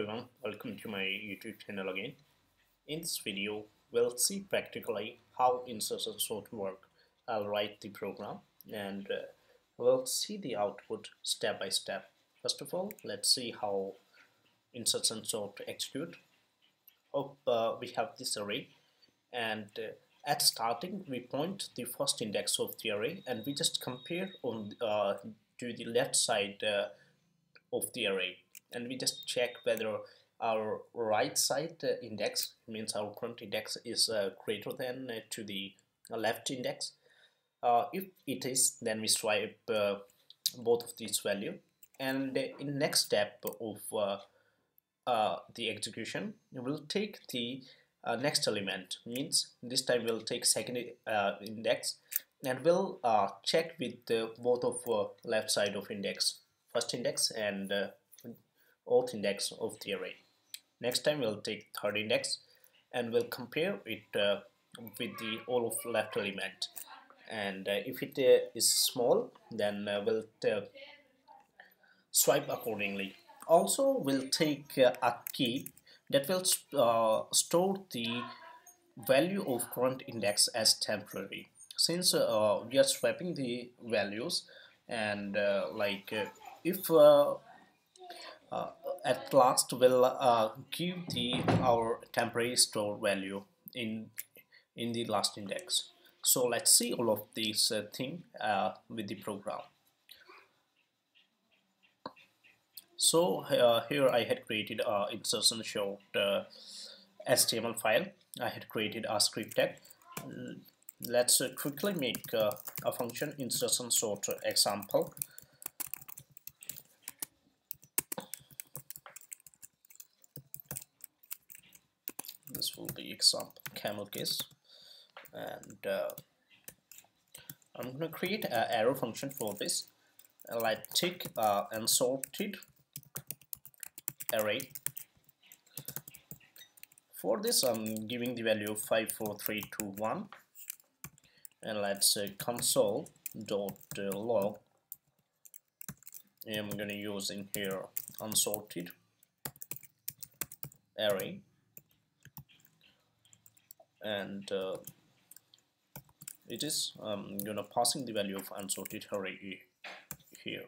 everyone, welcome to my YouTube channel again. In this video, we'll see practically how insertion sort work. I'll write the program and uh, we'll see the output step by step. First of all, let's see how insertion sort execute. Uh, we have this array and uh, at starting we point the first index of the array and we just compare on uh, to the left side uh, of the array and we just check whether our right side uh, index means our current index is uh, greater than uh, to the left index. Uh, if it is then we swipe uh, both of these value. And in next step of uh, the execution we'll take the next element. Means this time we'll take second index and we'll check with both of left side of index. First index and auth index of the array. Next time we'll take third index and we'll compare it uh, with the all of left element and uh, if it uh, is small then uh, we'll uh, swipe accordingly. Also we'll take uh, a key that will store the value of current index as temporary since we are swapping the values and like if at last will uh, give the our temporary store value in in the last index. So let's see all of these uh, thing uh, with the program. So uh, here I had created a insertion sort uh, HTML file. I had created a script tag. Let's quickly make a function insertion sort example example camel case and uh, I'm going to create an arrow function for this. Like take uh, and sorted array. For this I'm giving the value of 54321 and let's say console dot uh, log. I'm going to use in here unsorted array and uh, it is um, you know passing the value of unsorted array here.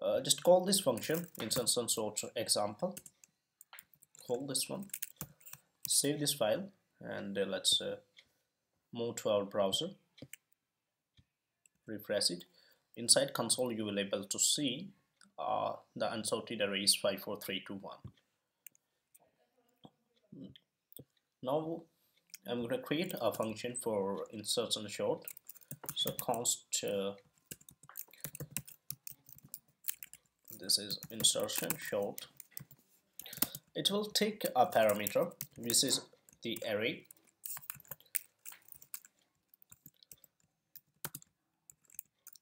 Uh, just call this function instance unsort example. Call this one. Save this file and uh, let's uh, move to our browser. Refresh it. Inside console you will able to see uh, the unsorted array is 54321 now I'm going to create a function for insertion sort. So const uh, this is insertion sort. It will take a parameter. This is the array.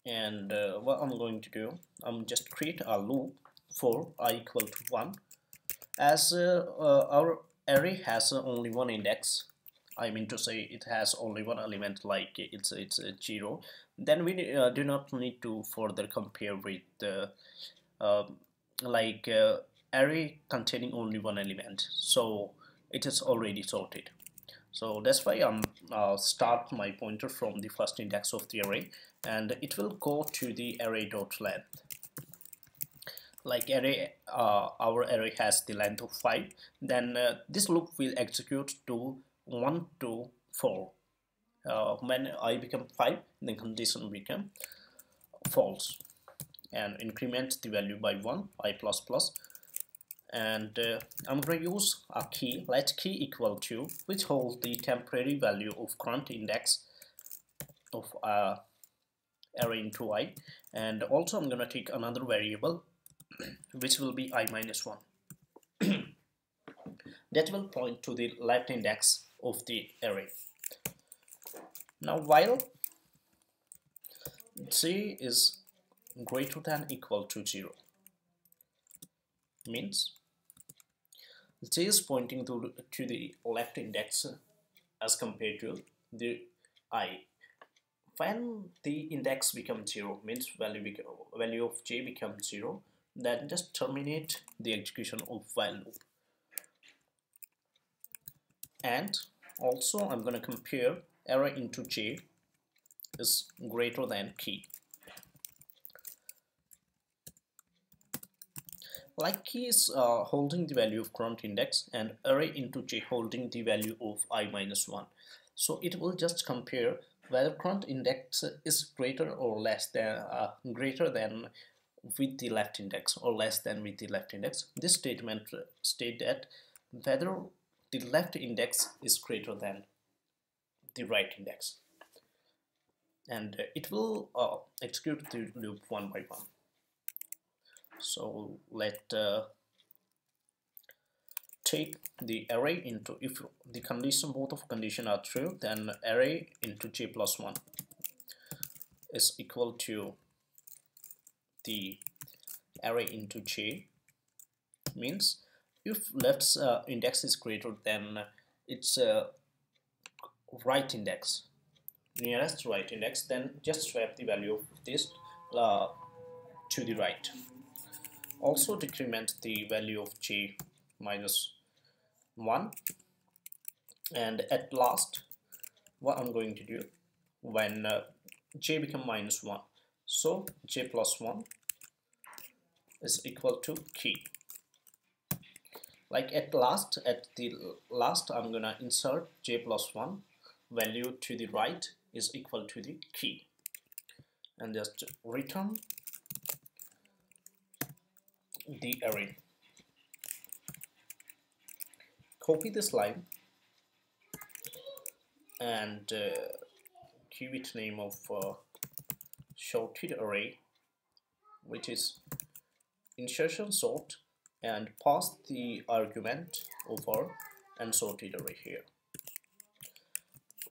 And uh, what I'm going to do I'm just create a loop for i equal to 1 as uh, uh, our array has only one index. I mean to say it has only one element like it's it's a zero. Then we uh, do not need to further compare with the uh, like array containing only one element. So it is already sorted. So that's why I'm uh, start my pointer from the first index of the array and it will go to the array dot length like array uh, our array has the length of 5 then uh, this loop will execute to 1 to 4 uh, when i become 5 the condition become false and increment the value by 1 i plus plus. And uh, I'm going to use a key let key equal to which holds the temporary value of current index of uh, array into i. And also I'm going to take another variable which will be i minus 1 that will point to the left index of the array. Now while j is greater than equal to 0 means j is pointing to, to the left index as compared to the i. When the index becomes 0 means value, value of j becomes 0 then just terminate the execution of while loop. And also I'm going to compare array into j is greater than key like key is uh, holding the value of current index and array into j holding the value of i minus 1 so it will just compare whether current index is greater or less than uh, greater than with the left index or less than with the left index. This statement state that whether the left index is greater than the right index. And it will uh, execute the loop one by one. So let uh, take the array into if the condition both of condition are true then array into j plus 1 is equal to the array into j means if left uh, index is greater than its uh, right index nearest right index then just swap the value of this uh, to the right. Also decrement the value of j minus 1 and at last what I'm going to do when uh, j become minus 1 so j plus 1 is equal to key. Like at last at the last I'm gonna insert j plus 1 value to the right is equal to the key. And just return the array. Copy this line. And uh, give it name of uh, sorted array which is insertion sort and pass the argument over and sort it array here.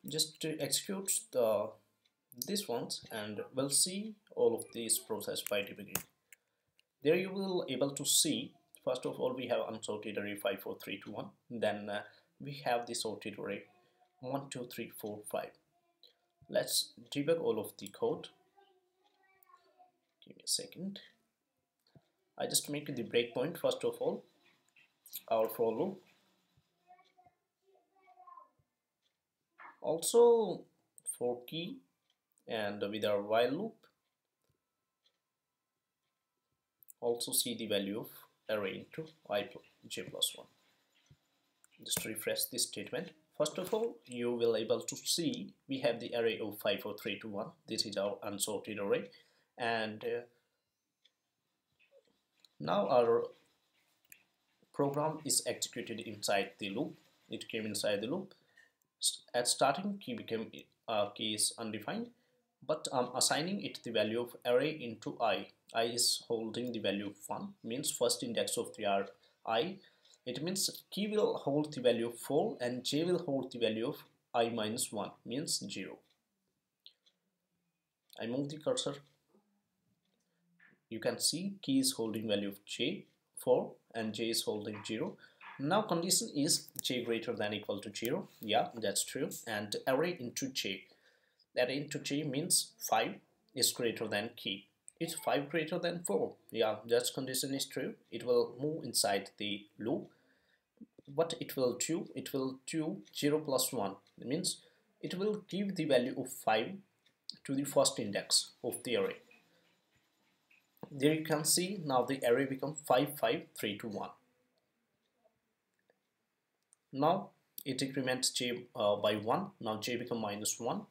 Just to execute the these ones and we'll see all of these process by debugging there you will able to see first of all we have unsorted array 5 4 3 2 1 then uh, we have the sorted array 1 2 3 4 5 let's debug all of the code. Give me a second I just make the breakpoint first of all. Our for loop also for key and with our while loop. Also see the value of array into i j plus 1 just refresh this statement. First of all you will able to see we have the array of 5 4 3 2 1 this is our unsorted array. And uh, now our program is executed inside the loop. It came inside the loop. At starting, key became uh, key is undefined, but I'm assigning it the value of array into i. i is holding the value of 1, means first index of the r i. It means key will hold the value of 4 and j will hold the value of i minus 1, means 0. I move the cursor you can see key is holding value of j 4 and j is holding 0 now condition is j greater than equal to 0 yeah that's true. And array into j. Array into j means 5 is greater than key it's 5 greater than 4 yeah that condition is true. It will move inside the loop. What it will do? It will do 0 plus 1 it means it will give the value of 5 to the first index of the array there you can see now the array become 5 5 3 2 1 now it increments j uh, by 1 now j become minus 1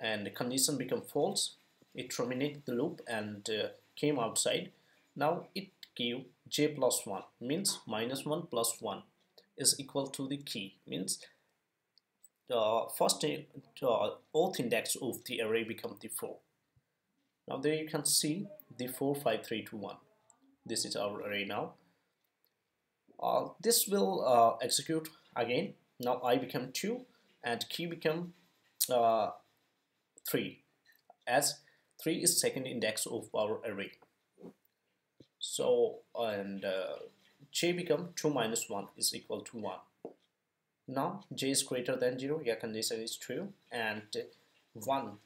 and the condition become false. It terminated the loop and uh, came outside. Now it give j plus 1 means minus 1 plus 1 is equal to the key. Means the uh, first uh, auth index of the array become the 4 now there you can see the 45321 this is our array now. Uh, this will uh, execute again. Now i become 2 and key become uh, 3 as 3 is second index of our array. So and uh, j become 2 minus 1 is equal to 1 now j is greater than 0 yeah condition is true. And 1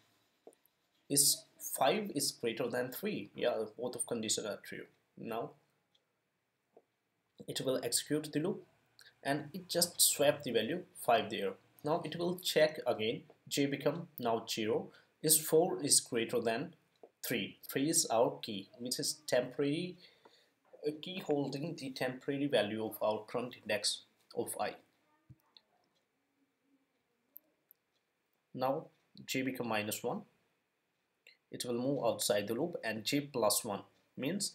is 5 is greater than 3 yeah both of conditions are true. Now it will execute the loop and it just swap the value 5 there. Now it will check again. J become now 0 is 4 is greater than 3 3 is our key which is temporary a key holding the temporary value of our current index of i. Now j become minus 1 it will move outside the loop and j plus 1 means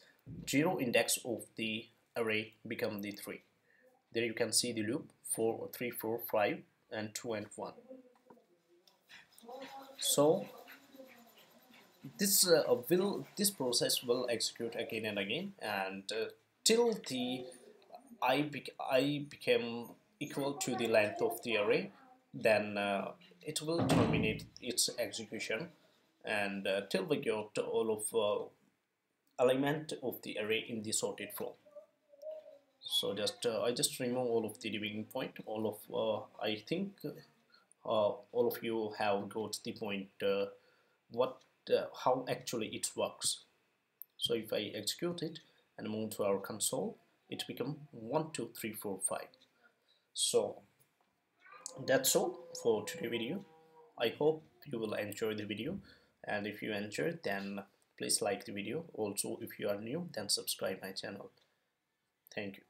0 index of the array become the 3 there you can see the loop 4 3 4 5 and 2 and 1 so this uh, will this process will execute again and again and uh, till the i, i became equal to the length of the array then uh, it will terminate its execution and uh, till we get all of uh, element of the array in the sorted form. So just uh, I just remove all of the debugging point. All of I think all of you have got the point what uh, how actually it works. So if I execute it and move to our console it become 1 2 3 4 5 so that's all for today video. I hope you will enjoy the video and if you enjoyed then please like the video. Also if you are new then subscribe my channel. Thank you